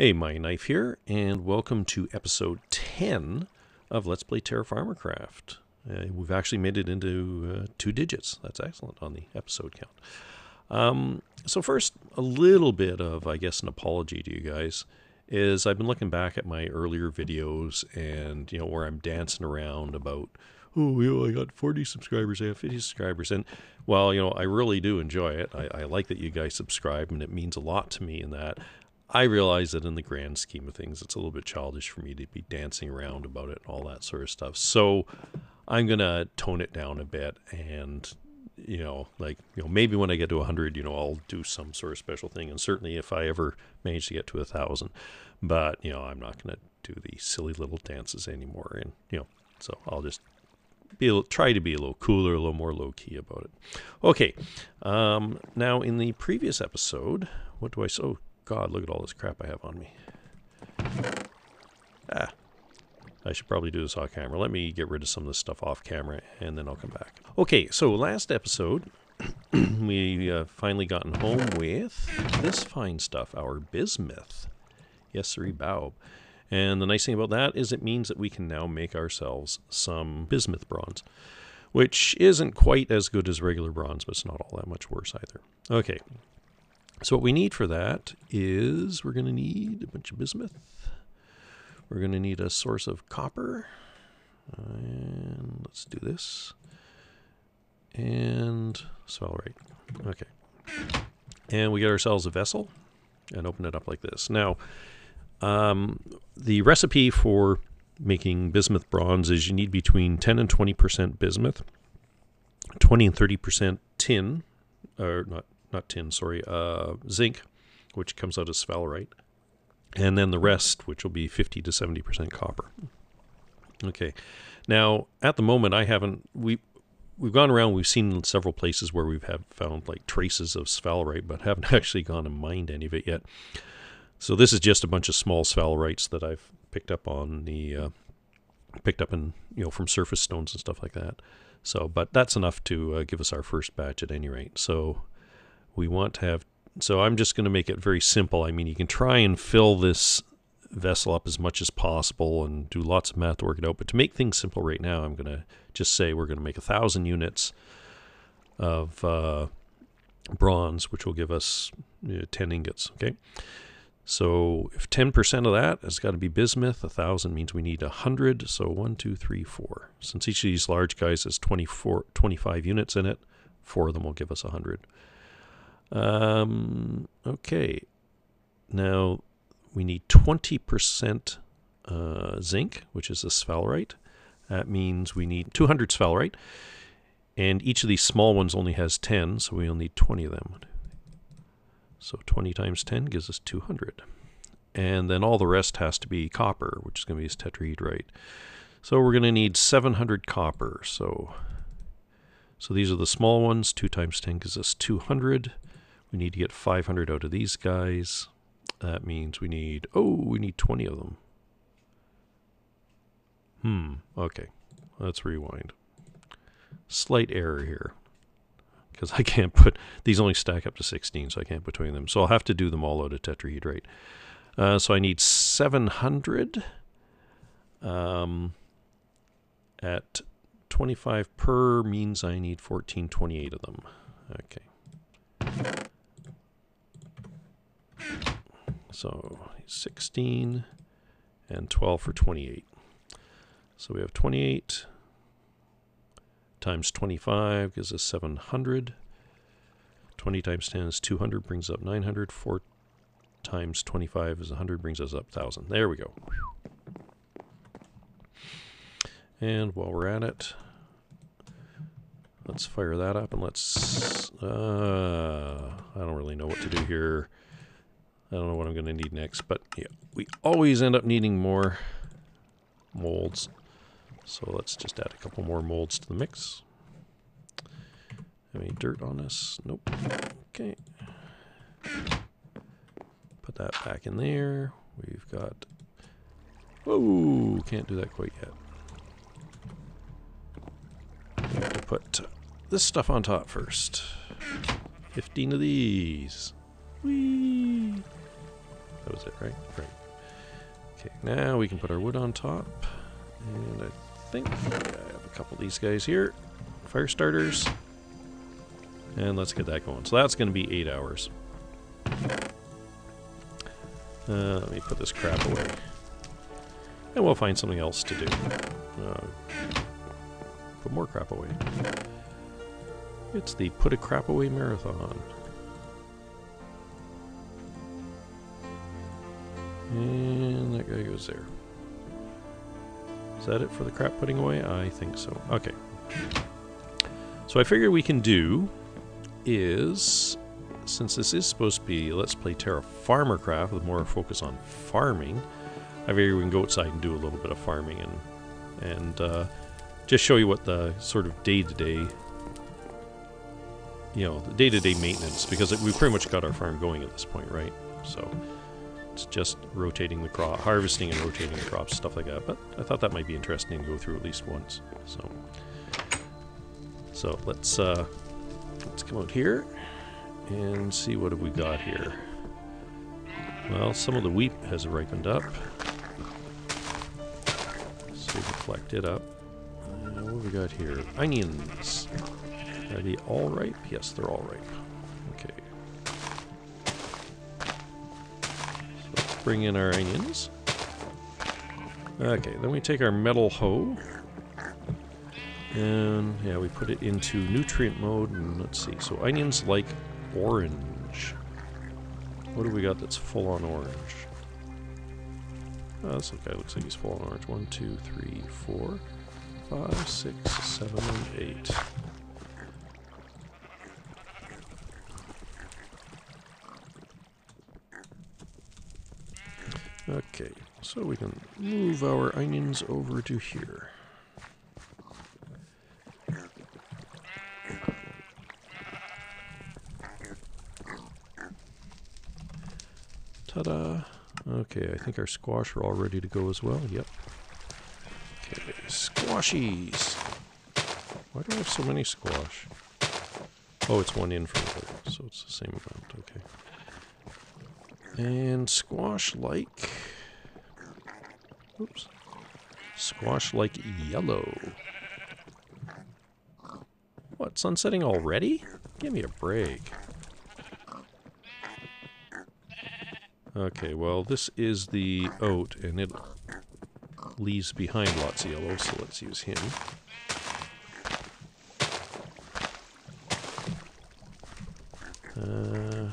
Hey, mayaknife here, and welcome to episode 10 of Let's Play TerraFarmaCraft. Uh, we've actually made it into uh, two digits. That's excellent on the episode count. Um, so first, a little bit of, I guess, an apology to you guys is I've been looking back at my earlier videos and, you know, where I'm dancing around about, oh, you know, I got 40 subscribers, I have 50 subscribers. And, well, you know, I really do enjoy it. I, I like that you guys subscribe, and it means a lot to me in that. I realize that in the grand scheme of things, it's a little bit childish for me to be dancing around about it and all that sort of stuff. So I'm going to tone it down a bit and, you know, like, you know, maybe when I get to 100, you know, I'll do some sort of special thing. And certainly if I ever manage to get to a 1,000. But, you know, I'm not going to do the silly little dances anymore. And, you know, so I'll just be a little, try to be a little cooler, a little more low key about it. Okay. Um, now, in the previous episode, what do I say? God, look at all this crap I have on me. Ah. I should probably do this off camera. Let me get rid of some of this stuff off camera and then I'll come back. Okay, so last episode, we uh, finally gotten home with this fine stuff, our bismuth. Yes, sir, baub. And the nice thing about that is it means that we can now make ourselves some bismuth bronze, which isn't quite as good as regular bronze, but it's not all that much worse either. Okay, so what we need for that is we're going to need a bunch of bismuth. We're going to need a source of copper. And let's do this. And sphalerite. Okay. And we get ourselves a vessel and open it up like this. Now, um, the recipe for making bismuth bronze is you need between 10 and 20% bismuth, 20 and 30% tin, or not not tin, sorry, uh, zinc, which comes out as sphalerite, and then the rest, which will be 50 to 70% copper. Okay, now at the moment, I haven't we we've gone around. We've seen several places where we've have found like traces of sphalerite, but haven't actually gone and mined any of it yet. So this is just a bunch of small sphalerites that I've picked up on the uh, picked up in you know from surface stones and stuff like that. So, but that's enough to uh, give us our first batch at any rate. So we want to have, so I'm just going to make it very simple. I mean, you can try and fill this vessel up as much as possible and do lots of math to work it out. But to make things simple right now, I'm going to just say we're going to make a thousand units of uh, bronze, which will give us you know, 10 ingots. Okay. So if 10% of that has got to be bismuth, a thousand means we need 100. So one, two, three, four. Since each of these large guys has 24, 25 units in it, four of them will give us 100. Um, okay. Now we need 20% uh, zinc, which is a sphalerite. That means we need 200 sphalerite. And each of these small ones only has 10, so we'll need 20 of them. So 20 times 10 gives us 200. And then all the rest has to be copper, which is going to be this tetrahedrite. So we're going to need 700 copper. So, so these are the small ones. 2 times 10 gives us 200. We need to get 500 out of these guys. That means we need, oh, we need 20 of them. Hmm, okay. Let's rewind. Slight error here. Because I can't put, these only stack up to 16, so I can't put between them. So I'll have to do them all out of tetrahedrite. Uh, so I need 700 um, at 25 per means I need 1428 of them. Okay. So 16 and 12 for 28. So we have 28 times 25 gives us 700. 20 times 10 is 200, brings up 900. 4 times 25 is 100, brings us up 1,000. There we go. And while we're at it, let's fire that up and let's, uh, I don't really know what to do here. I don't know what I'm going to need next, but yeah, we always end up needing more molds. So let's just add a couple more molds to the mix. Any dirt on us? Nope. Okay. Put that back in there. We've got... Whoa! Can't do that quite yet. Put this stuff on top first. 15 of these. Whee! That was it, right? Right. Okay, now we can put our wood on top. And I think I have a couple of these guys here. Fire starters. And let's get that going. So that's going to be eight hours. Uh, let me put this crap away. And we'll find something else to do. Uh, put more crap away. It's the Put a Crap Away Marathon. And that guy goes there. Is that it for the crap putting away? I think so. Okay. So I figure we can do is, since this is supposed to be Let's Play TerraFarmaCraft with more focus on farming, I figure we can go outside and do a little bit of farming and and uh, just show you what the sort of day-to-day, you know, the day-to-day maintenance, because we've pretty much got our farm going at this point, right? So it's just rotating the crop, harvesting and rotating the crops, stuff like that. But I thought that might be interesting to go through at least once. So, so let's uh, let's come out here and see what have we got here. Well, some of the wheat has ripened up. So we collect it up. Uh, what have we got here? Onions. Are they all ripe? Yes, they're all ripe. Bring in our onions. Okay, then we take our metal hoe. And, yeah, we put it into nutrient mode. And let's see. So onions like orange. What do we got that's full on orange? Oh, this guy looks like he's full on orange. One, two, three, four, five, six, seven, eight. Okay, so we can move our onions over to here. Ta-da! Okay, I think our squash are all ready to go as well. Yep. Okay, squashies! Why do I have so many squash? Oh, it's one in from the so it's the same amount. Okay. And squash like... Oops. Squash like yellow. What, sunsetting already? Give me a break. Okay, well, this is the oat, and it leaves behind lots of yellow, so let's use him. Uh,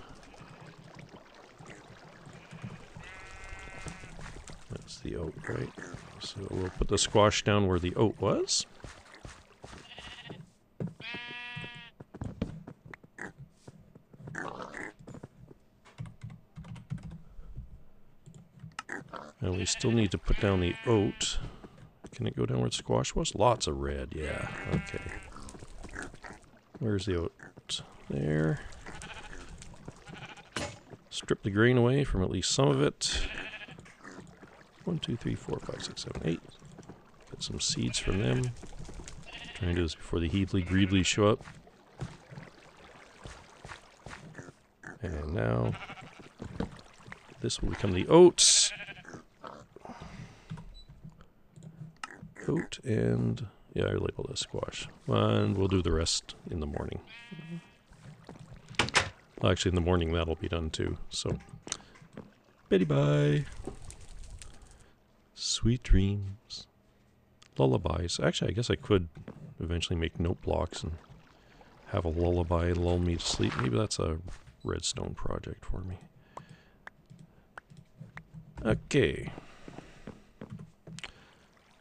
the oat, right? So we'll put the squash down where the oat was. And we still need to put down the oat. Can it go down where the squash was? Lots of red, yeah. Okay. Where's the oat? There. Strip the grain away from at least some of it. One, two, three, four, five, six, seven, eight. Get some seeds from them. Trying to do this before the Heedly Greedly show up. And now this will become the oats. Oat and yeah, I label this squash. And we'll do the rest in the morning. Well, actually, in the morning that'll be done too. So, Betty bye. Sweet dreams. Lullabies. Actually, I guess I could eventually make note blocks and have a lullaby lull me to sleep. Maybe that's a redstone project for me. Okay.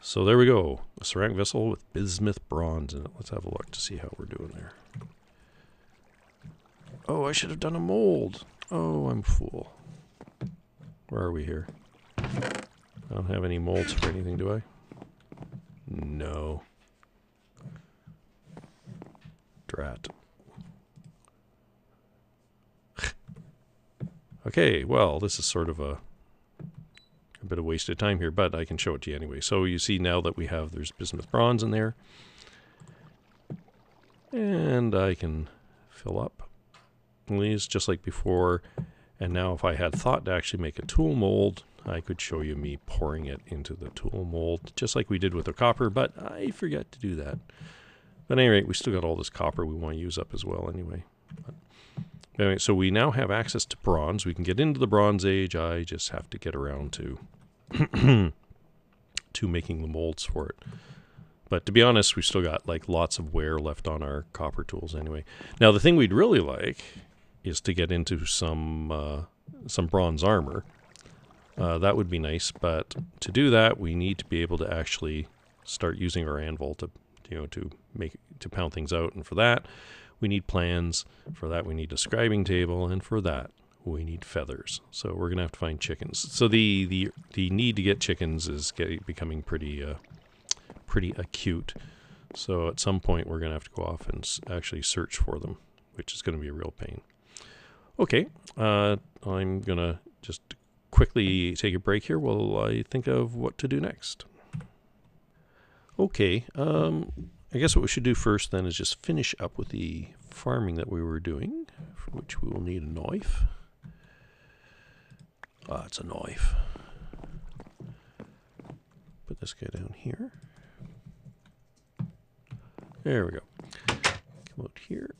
So there we go. A ceramic vessel with bismuth bronze in it. Let's have a look to see how we're doing there. Oh, I should have done a mold. Oh, I'm fool. Where are we here? I don't have any molds for anything, do I? No. Drat. okay, well, this is sort of a, a bit of wasted time here, but I can show it to you anyway. So you see now that we have, there's bismuth bronze in there. And I can fill up these just like before. And now if I had thought to actually make a tool mold, I could show you me pouring it into the tool mold, just like we did with the copper, but I forget to do that. But at any rate, we still got all this copper we want to use up as well anyway. But anyway, so we now have access to bronze. We can get into the Bronze Age. I just have to get around to to making the molds for it. But to be honest, we've still got like lots of wear left on our copper tools anyway. Now the thing we'd really like is to get into some uh, some bronze armor. Uh, that would be nice, but to do that, we need to be able to actually start using our anvil to you know to make to pound things out, and for that, we need plans. For that, we need a scribing table, and for that, we need feathers. So we're gonna have to find chickens. So the the the need to get chickens is getting becoming pretty uh, pretty acute. So at some point, we're gonna have to go off and actually search for them, which is gonna be a real pain. Okay, uh, I'm gonna just quickly take a break here while I think of what to do next. Okay, um, I guess what we should do first then is just finish up with the farming that we were doing, for which we will need a knife. Ah, it's a knife. Put this guy down here. There we go. Come out here.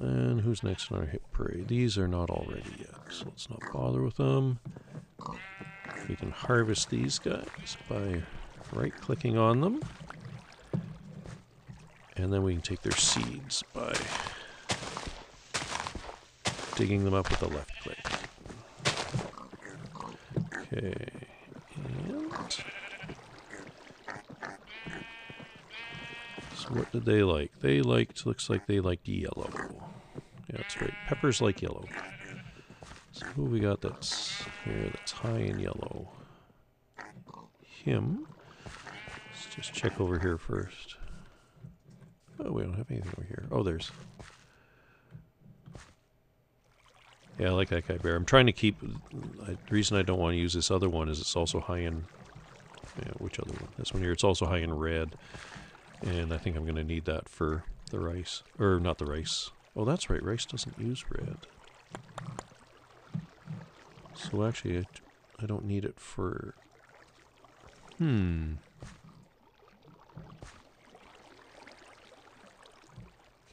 And who's next on our hit parade? These are not all ready yet, so let's not bother with them. We can harvest these guys by right clicking on them. And then we can take their seeds by digging them up with the left click. Okay. And so what did they like? They liked looks like they liked yellow. Yeah, that's right. Peppers like yellow. So who we got that's here that's high in yellow? Him. Let's just check over here first. Oh, we don't have anything over here. Oh, there's. Yeah, I like that guy bear. I'm trying to keep. I, the reason I don't want to use this other one is it's also high in. Yeah, which other one? This one here. It's also high in red, and I think I'm going to need that for the rice, or not the rice. Oh, that's right. Rice doesn't use red. So actually, I, I don't need it for. Hmm.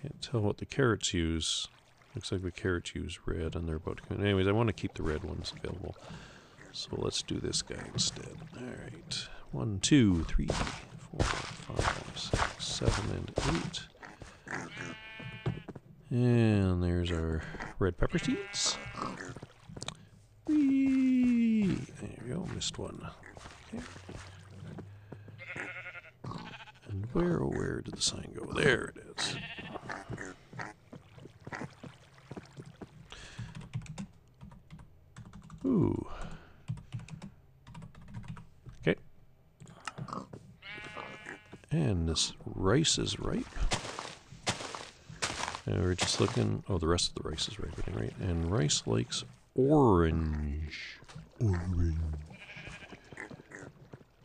Can't tell what the carrots use. Looks like the carrots use red, and they're about to come. Anyways, I want to keep the red ones available. So let's do this guy instead. All right. One, two, three, four, five, six, seven, and eight. And there's our red pepper seeds. Whee! There you go. Missed one. Okay. And where, oh, where did the sign go? There it is. Ooh. Okay. And this rice is ripe. And we're just looking. Oh, the rest of the rice is ripening, right? And rice likes orange. Orange.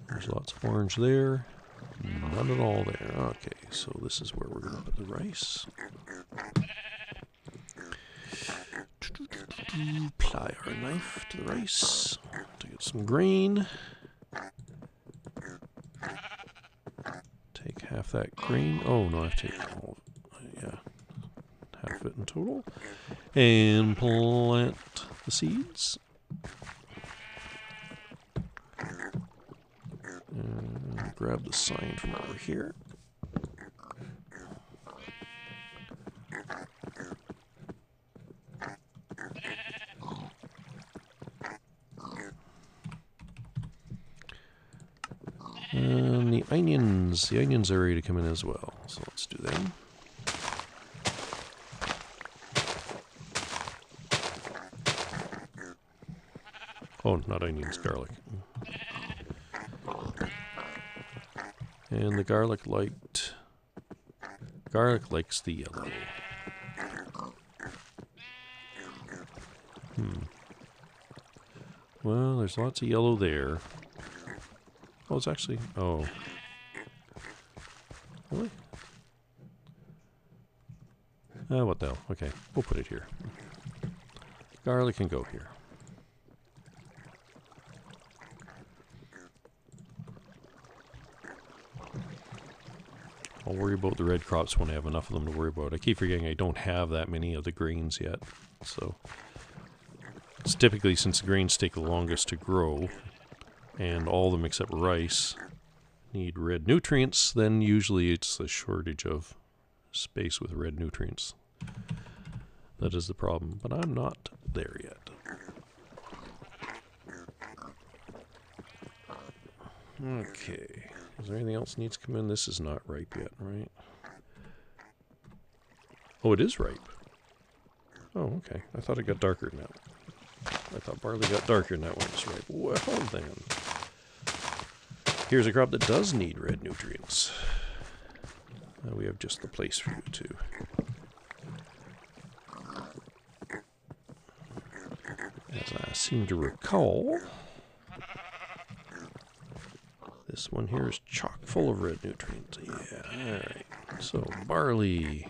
There's lots of orange there. None at all there. Okay, so this is where we're going to put the rice. Apply our knife to the rice to get some grain. Take half that grain. Oh no, I have to take all. Yeah, half it in total, and plant the seeds. And grab the sign from over here. And the onions. The onions are ready to come in as well. So let's do them. Oh, not onions, garlic. And the garlic liked. Garlic likes the yellow. Hmm. Well, there's lots of yellow there. Oh, it's actually. Oh. Really? Uh, what the hell? Okay, we'll put it here. Garlic can go here. I'll worry about the red crops when I have enough of them to worry about. I keep forgetting I don't have that many of the greens yet. So it's typically since the grains take the longest to grow and all of them except rice need red nutrients, then usually it's a shortage of space with red nutrients. That is the problem, but I'm not there yet. Okay. Is there anything else needs to come in? This is not ripe yet, right? Oh, it is ripe. Oh, okay. I thought it got darker that. I thought barley got darker that when it's ripe. Well, then. Here's a crop that does need red nutrients. We have just the place for you too. As I seem to recall, this one here is chock full of red nutrients. Yeah, alright. So, barley.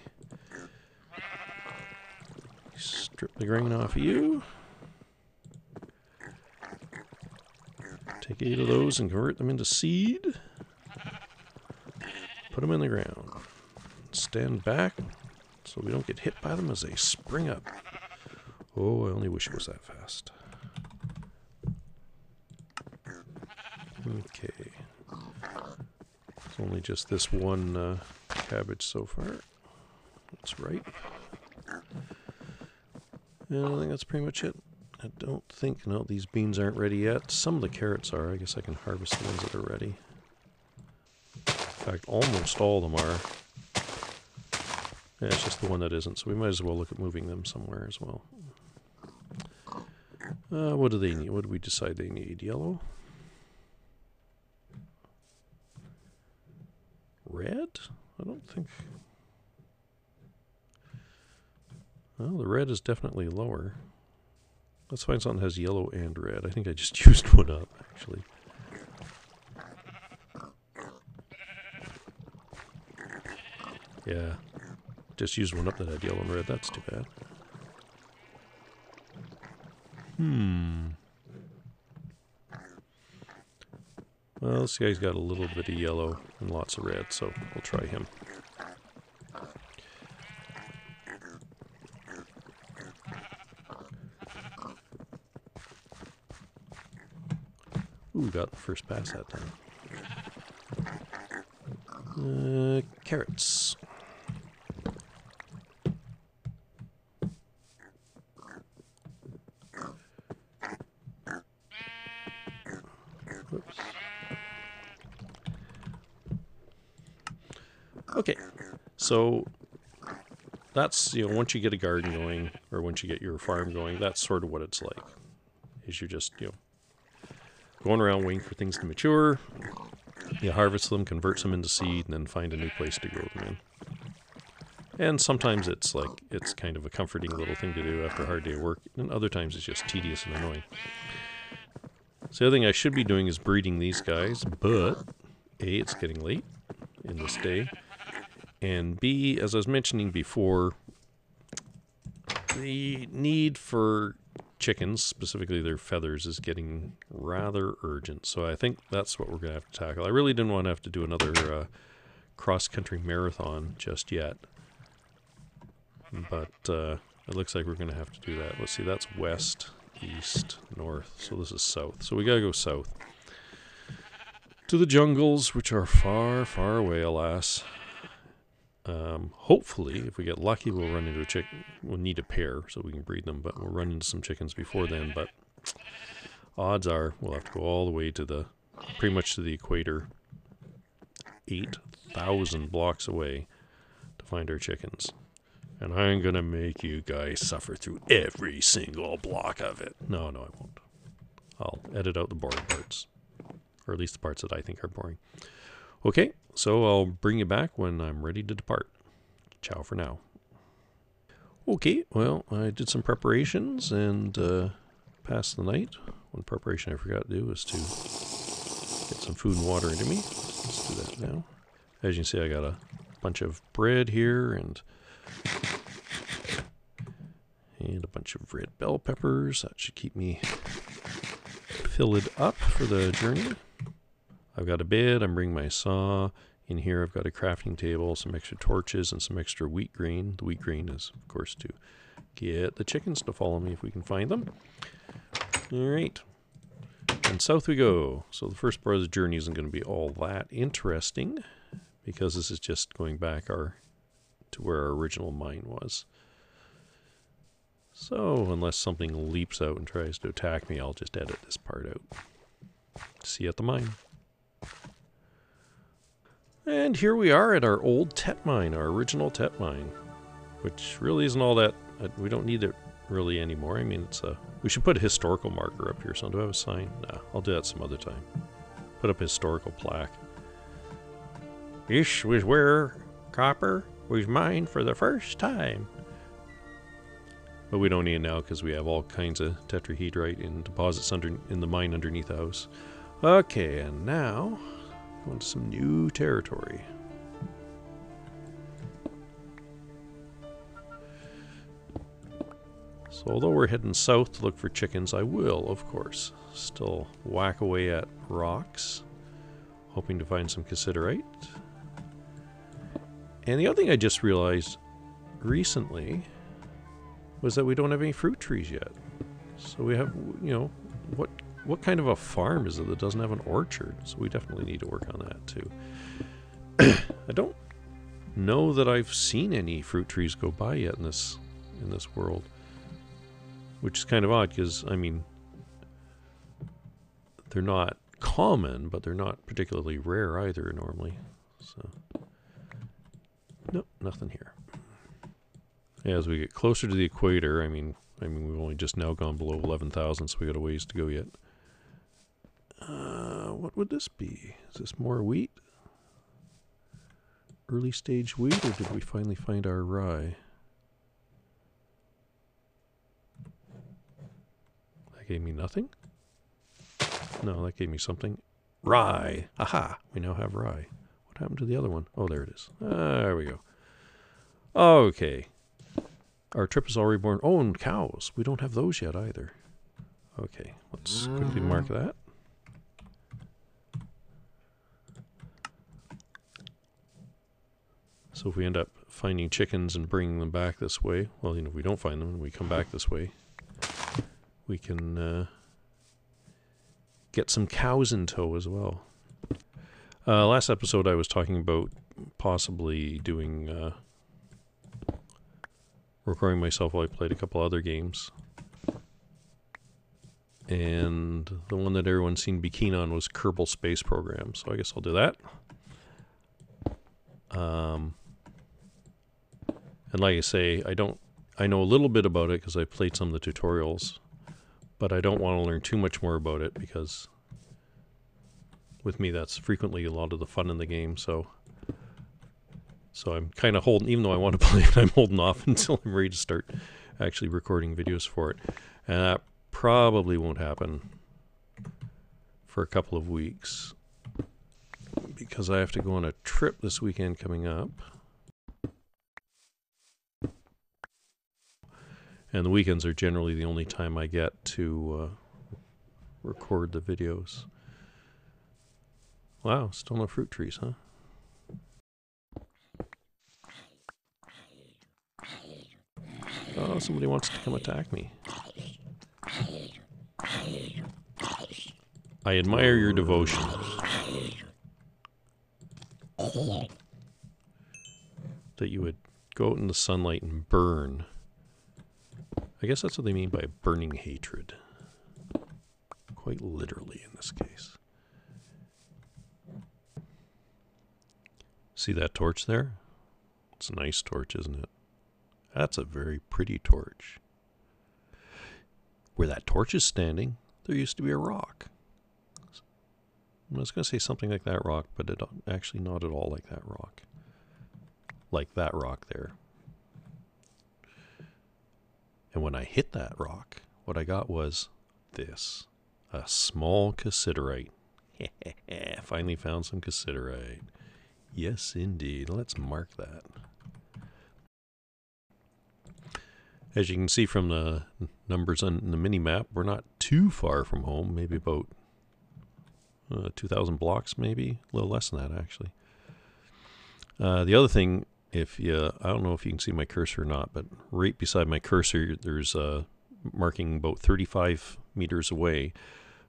Strip the grain off of you. Take eight of those and convert them into seed. Put them in the ground. Stand back so we don't get hit by them as they spring up. Oh, I only wish it was that fast. Okay. It's only just this one uh, cabbage so far. That's ripe. And I think that's pretty much it. I don't think, no, these beans aren't ready yet. Some of the carrots are. I guess I can harvest the ones that are ready. In fact, almost all of them are. Yeah, it's just the one that isn't, so we might as well look at moving them somewhere as well. Uh, what do they need? What do we decide they need? Yellow? Red? I don't think... Well, the red is definitely lower. Let's find something that has yellow and red. I think I just used one up, actually. Yeah. Just used one up that had yellow and red. That's too bad. Hmm. Well, this guy's got a little bit of yellow and lots of red, so we'll try him. Ooh, got the first pass that time. Uh, carrots. Whoops. Okay, so that's, you know, once you get a garden going, or once you get your farm going, that's sort of what it's like. Is you're just, you know, going around waiting for things to mature. You harvest them, convert them into seed, and then find a new place to grow them in. And sometimes it's like, it's kind of a comforting little thing to do after a hard day of work, and other times it's just tedious and annoying. So the other thing I should be doing is breeding these guys, but A, it's getting late in this day, and B, as I was mentioning before, the need for chickens, specifically their feathers, is getting rather urgent. So I think that's what we're going to have to tackle. I really didn't want to have to do another uh, cross country marathon just yet. But uh, it looks like we're going to have to do that. Let's see, that's west, east, north. So this is south. So we got to go south. To the jungles, which are far, far away, alas. Um, hopefully, if we get lucky, we'll run into a chick. We'll need a pair so we can breed them, but we'll run into some chickens before then. But odds are we'll have to go all the way to the, pretty much to the equator, 8,000 blocks away to find our chickens. And I'm going to make you guys suffer through every single block of it. No, no, I won't. I'll edit out the boring parts, or at least the parts that I think are boring. Okay, so I'll bring you back when I'm ready to depart. Ciao for now. Okay, well, I did some preparations and uh, passed the night. One preparation I forgot to do was to get some food and water into me. Let's do that now. As you can see, I got a bunch of bread here and And a bunch of red bell peppers. That should keep me filled up for the journey. I've got a bed. I'm bringing my saw. In here, I've got a crafting table, some extra torches, and some extra wheat grain. The wheat grain is, of course, to get the chickens to follow me if we can find them. All right. And south we go. So the first part of the journey isn't going to be all that interesting because this is just going back our to where our original mine was. So unless something leaps out and tries to attack me, I'll just edit this part out. See you at the mine. And here we are at our old Tet mine, our original Tet mine, which really isn't all that. Uh, we don't need it really anymore. I mean, it's a. We should put a historical marker up here. So do I have a sign? No, I'll do that some other time. Put up a historical plaque. Ish was where copper was mined for the first time. But we don't need it now because we have all kinds of tetrahedrite in deposits under in the mine underneath the house. Okay, and now Going to some new territory. So although we're heading south to look for chickens, I will, of course, still whack away at rocks, hoping to find some cassiterite. And the other thing I just realized recently was that we don't have any fruit trees yet. So we have, you know, what what kind of a farm is it that doesn't have an orchard? So we definitely need to work on that too. I don't know that I've seen any fruit trees go by yet in this in this world, which is kind of odd because I mean they're not common, but they're not particularly rare either normally. So nope, nothing here. As we get closer to the equator, I mean, I mean we've only just now gone below eleven thousand, so we got a ways to go yet. Uh, what would this be? Is this more wheat? Early stage wheat, or did we finally find our rye? That gave me nothing? No, that gave me something. Rye! Aha! We now have rye. What happened to the other one? Oh, there it is. Ah, there we go. Okay. Our trip is all reborn. Oh, and cows. We don't have those yet either. Okay, let's quickly mark that. So if we end up finding chickens and bringing them back this way, well, you know, if we don't find them and we come back this way, we can uh, get some cows in tow as well. Uh, last episode, I was talking about possibly doing uh, recording myself while I played a couple other games. And the one that everyone seemed to be keen on was Kerbal Space Program, so I guess I'll do that. Um, and like I say, I don't. I know a little bit about it because I played some of the tutorials, but I don't want to learn too much more about it because with me that's frequently a lot of the fun in the game. So, so I'm kind of holding, even though I want to play it, I'm holding off until I'm ready to start actually recording videos for it, and that probably won't happen for a couple of weeks because I have to go on a trip this weekend coming up. And the weekends are generally the only time I get to uh, record the videos. Wow, still no fruit trees, huh? Oh, somebody wants to come attack me. I admire your devotion. That you would go out in the sunlight and burn I guess that's what they mean by burning hatred. Quite literally in this case. See that torch there? It's a nice torch, isn't it? That's a very pretty torch. Where that torch is standing, there used to be a rock. I was going to say something like that rock, but it actually not at all like that rock. Like that rock there. And when I hit that rock, what I got was this a small cassiterite. Finally found some cassiterite. Yes, indeed. Let's mark that. As you can see from the numbers on the mini map, we're not too far from home, maybe about uh, 2,000 blocks, maybe a little less than that, actually. Uh, the other thing, if you, I don't know if you can see my cursor or not, but right beside my cursor, there's a marking about 35 meters away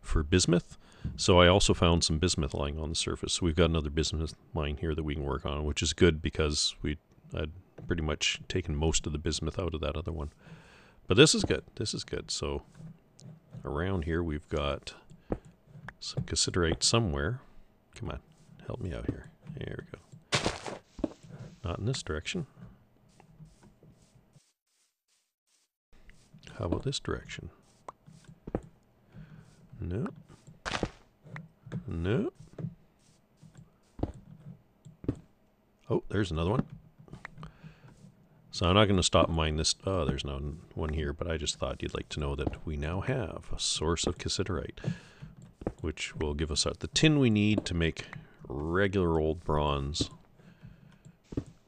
for bismuth. So I also found some bismuth lying on the surface. So we've got another bismuth mine here that we can work on, which is good because we I'd pretty much taken most of the bismuth out of that other one. But this is good. This is good. So around here we've got some cassiterite somewhere. Come on, help me out here. There we go. Not in this direction. How about this direction? No. No. Oh, there's another one. So I'm not going to stop mining this. Oh, there's no one here, but I just thought you'd like to know that we now have a source of cassiterite, which will give us the tin we need to make regular old bronze,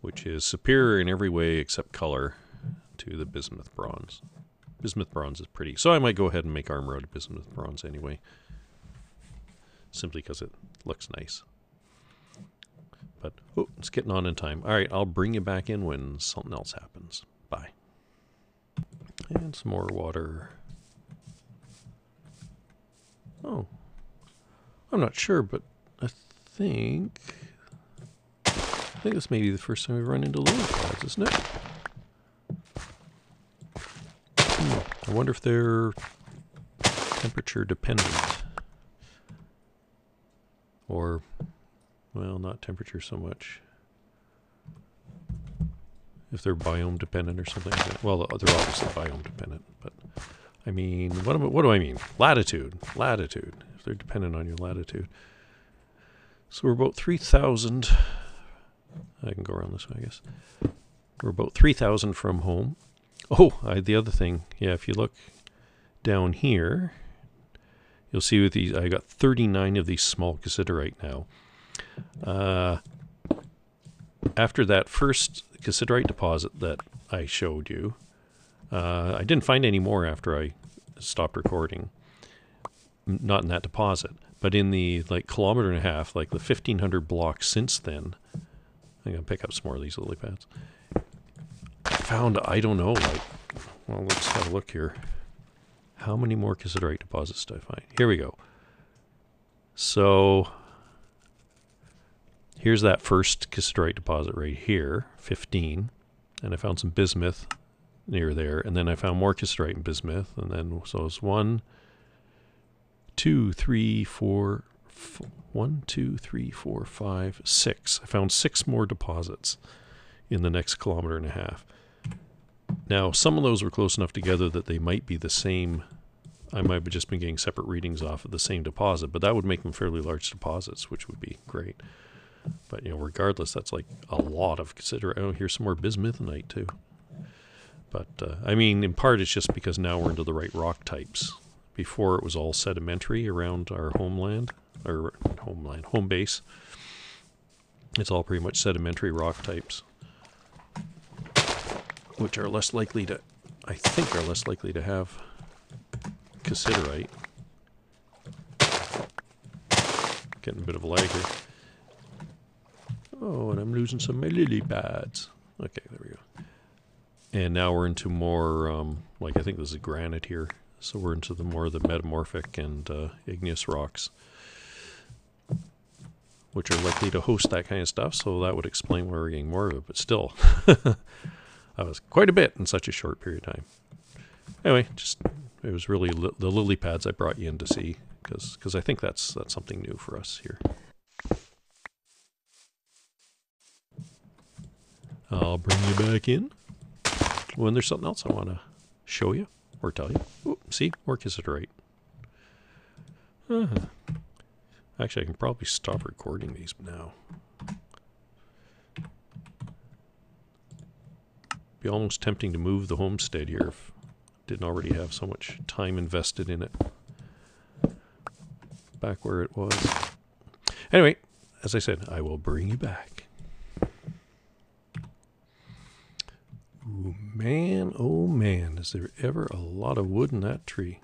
which is superior in every way except color to the bismuth bronze. Bismuth bronze is pretty, so I might go ahead and make armor out of bismuth bronze anyway, simply because it looks nice. But oh, it's getting on in time. All right, I'll bring you back in when something else happens. Bye. And some more water. Oh, I'm not sure, but I think I think this may be the first time we've run into lily pads, isn't it? Hmm, I wonder if they're temperature dependent or well, not temperature so much. If they're biome dependent or something like that. Well, they're obviously biome dependent, but I mean, what, am, what do I mean? Latitude. Latitude. If they're dependent on your latitude. So we're about 3,000. I can go around this way, I guess. We're about 3,000 from home. Oh, I, the other thing, yeah, if you look down here, you'll see with these, I got 39 of these small cassiterite now. Uh, after that first cassiterite deposit that I showed you, uh, I didn't find any more after I stopped recording. Not in that deposit, but in the like kilometer and a half, like the 1500 blocks since then. I'm gonna pick up some more of these lily pads. Found I don't know like well let's have a look here. How many more cassiterite deposits do I find? Here we go. So Here's that first cassiterite deposit right here, 15. And I found some bismuth near there. And then I found more cassiterite and bismuth. And then, so it's one, two, three, four, one, two, three, four, five, six. I found six more deposits in the next kilometer and a half. Now, some of those were close enough together that they might be the same. I might have just been getting separate readings off of the same deposit, but that would make them fairly large deposits, which would be great. But you know, regardless, that's like a lot of consider. Oh, here's some more bismuthinite too. But uh, I mean, in part, it's just because now we're into the right rock types. Before it was all sedimentary around our homeland or homeland home base. It's all pretty much sedimentary rock types, which are less likely to, I think, are less likely to have cassiterite. Getting a bit of a lag here. Oh, and I'm losing some my lily pads. Okay, there we go. And now we're into more, um, like I think this is granite here. So we're into the more of the metamorphic and uh, igneous rocks, which are likely to host that kind of stuff. So that would explain why we're getting more of it. But still, that was quite a bit in such a short period of time. Anyway, just it was really li- the lily pads I brought you in to see because I think that's that's something new for us here. I'll bring you back in when there's something else I want to show you or tell you. Ooh, see, more cassiterite. Uh-huh. Actually, I can probably stop recording these now. Be almost tempting to move the homestead here if I didn't already have so much time invested in it. Back where it was. Anyway, as I said, I will bring you back. Ooh, man, oh man, is there ever a lot of wood in that tree?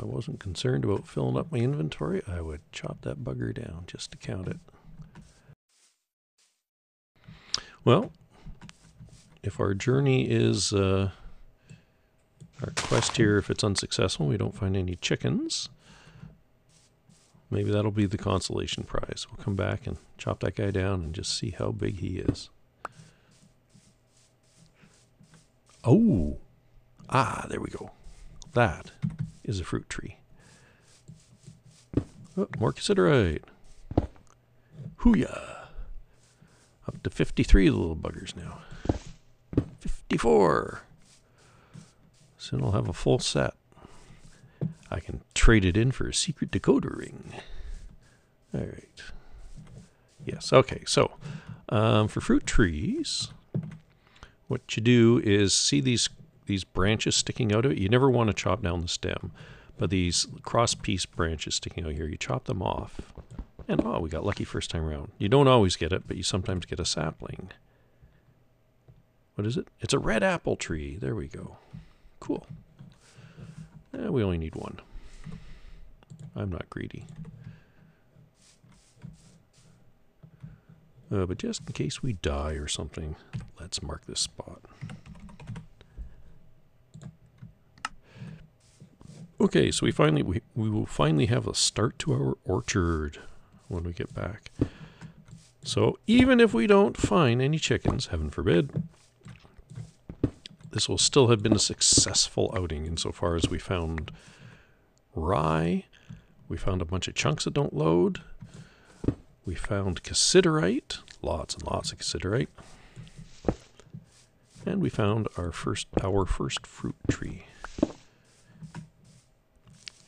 I wasn't concerned about filling up my inventory, I would chop that bugger down just to count it. Well, if our journey is uh, our quest here, if it's unsuccessful, we don't find any chickens. Maybe that'll be the consolation prize. We'll come back and chop that guy down and just see how big he is. Oh, ah, there we go. That is a fruit tree. Oh, more cassiterite. Hooyah! Up to 53 little buggers now. 54. Soon I'll have a full set. I can trade it in for a secret decoder ring. All right. Yes, okay. So um, for fruit trees, what you do is see these these branches sticking out of it. You never want to chop down the stem, but these cross piece branches sticking out here, you chop them off. And oh, we got lucky first time around. You don't always get it, but you sometimes get a sapling. What is it? It's a red apple tree. There we go. Cool. Eh, we only need one. I'm not greedy. Uh, but just in case we die or something, let's mark this spot. Okay, so we finally we, we will finally have a start to our orchard when we get back. So even if we don't find any chickens, heaven forbid, this will still have been a successful outing insofar as we found rye, we found a bunch of chunks that don't load, we found cassiterite, lots and lots of cassiterite, and we found our first our first fruit tree.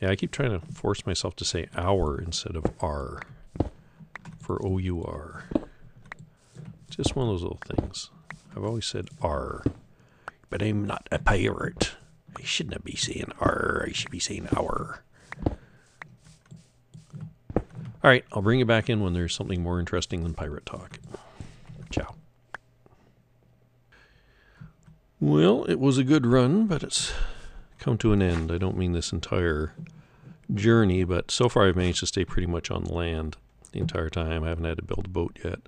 Yeah, I keep trying to force myself to say our instead of R for O U R. Just one of those little things. I've always said R but I'm not a pirate. I shouldn't be saying R, I should be saying our. All right, I'll bring you back in when there's something more interesting than pirate talk. Ciao. Well, it was a good run, but it's come to an end. I don't mean this entire journey, but so far I've managed to stay pretty much on land the entire time. I haven't had to build a boat yet.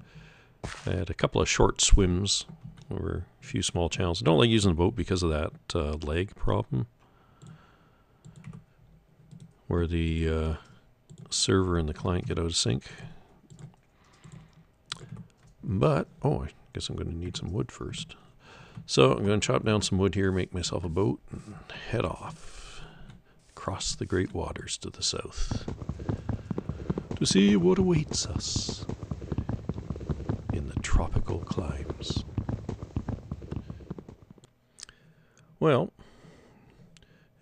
I had a couple of short swims over a few small channels. I don't like using the boat because of that uh, leg problem, where the uh, server and the client get out of sync. But, oh, I guess I'm going to need some wood first. So I'm going to chop down some wood here, make myself a boat, and head off across the great waters to the south to see what awaits us in the tropical climes. Well,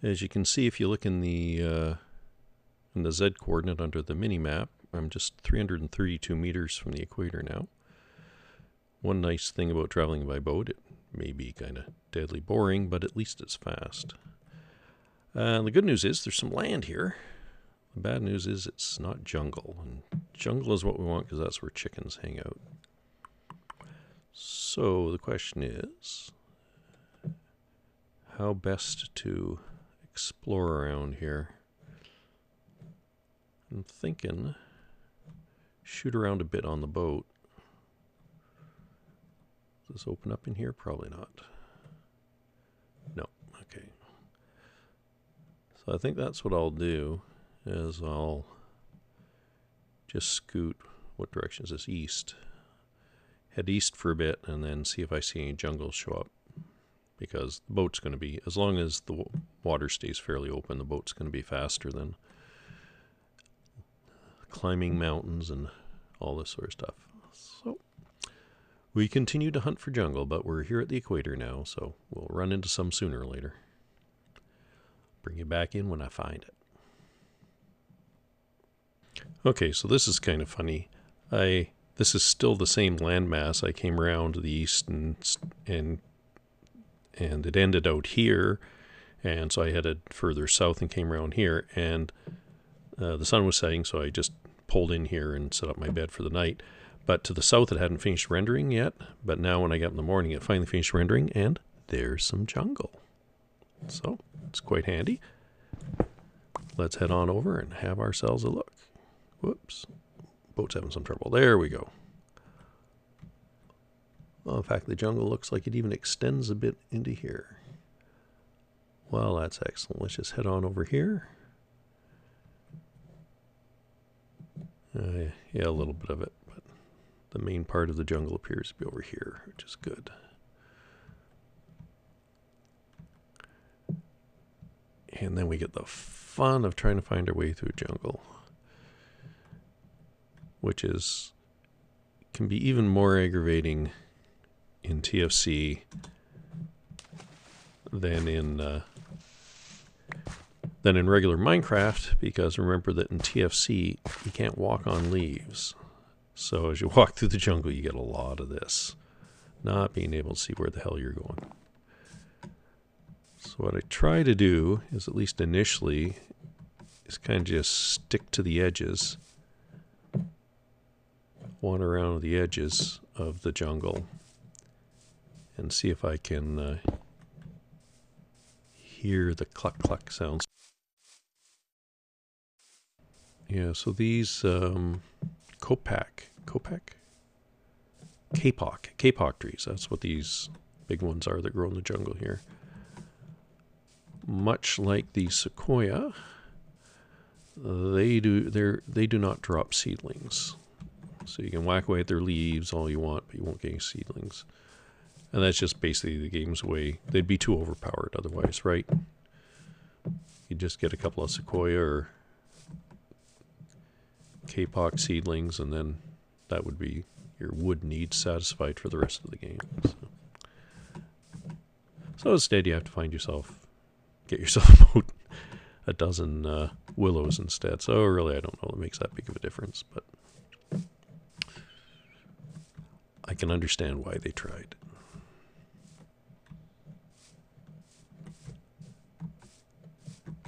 as you can see, if you look in the uh, in the Z coordinate under the mini map, I'm just 332 meters from the equator now. One nice thing about traveling by boat, it may be kind of deadly boring, but at least it's fast. Uh, the good news is there's some land here. The bad news is it's not jungle, and jungle is what we want because that's where chickens hang out. So the question is, how best to explore around here. I'm thinking shoot around a bit on the boat. This open up in here? Probably not. No. Okay. So I think that's what I'll do is I'll just scoot. What direction is this? East. Head east for a bit and then see if I see any jungles show up because the boat's going to be, as long as the water stays fairly open, the boat's going to be faster than climbing mountains and all this sort of stuff. So we continue to hunt for jungle, but we're here at the equator now, so we'll run into some sooner or later. Bring you back in when I find it. Okay, so this is kind of funny. I this is still the same landmass. I came around to the east and and and it ended out here. And so I headed further south and came around here. And uh, the sun was setting, so I just pulled in here and set up my bed for the night. But to the south, it hadn't finished rendering yet. But now, when I get up in the morning, it finally finished rendering, and there's some jungle. So it's quite handy. Let's head on over and have ourselves a look. Whoops. Boat's having some trouble. There we go. Well, in fact, the jungle looks like it even extends a bit into here. Well, that's excellent. Let's just head on over here. Uh, yeah, a little bit of it, the main part of the jungle appears to be over here, which is good. And then we get the fun of trying to find our way through jungle, which is can be even more aggravating in TFC than in uh, than in regular Minecraft because remember that in TFC you can't walk on leaves. So as you walk through the jungle, you get a lot of this, not being able to see where the hell you're going. So what I try to do is at least initially is kind of just stick to the edges, wander around the edges of the jungle and see if I can uh, hear the cluck cluck sounds. Yeah, so these um, Copac, Copac? Kapok, Kapok trees, that's what these big ones are that grow in the jungle here. Much like the sequoia, they do they do not drop seedlings. So you can whack away at their leaves all you want, but you won't get any seedlings. And that's just basically the game's way. They'd be too overpowered otherwise, right? You'd just get a couple of sequoia or kapok seedlings, and then that would be your wood needs satisfied for the rest of the game. So, so instead, you have to find yourself, get yourself about a dozen uh, willows instead. So really, I don't know that makes that big of a difference, but I can understand why they tried.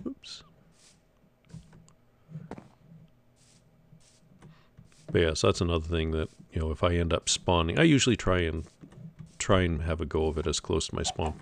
Oops. But yeah, so that's another thing that, you know, if I end up spawning, I usually try and try and have a go of it as close to my spawn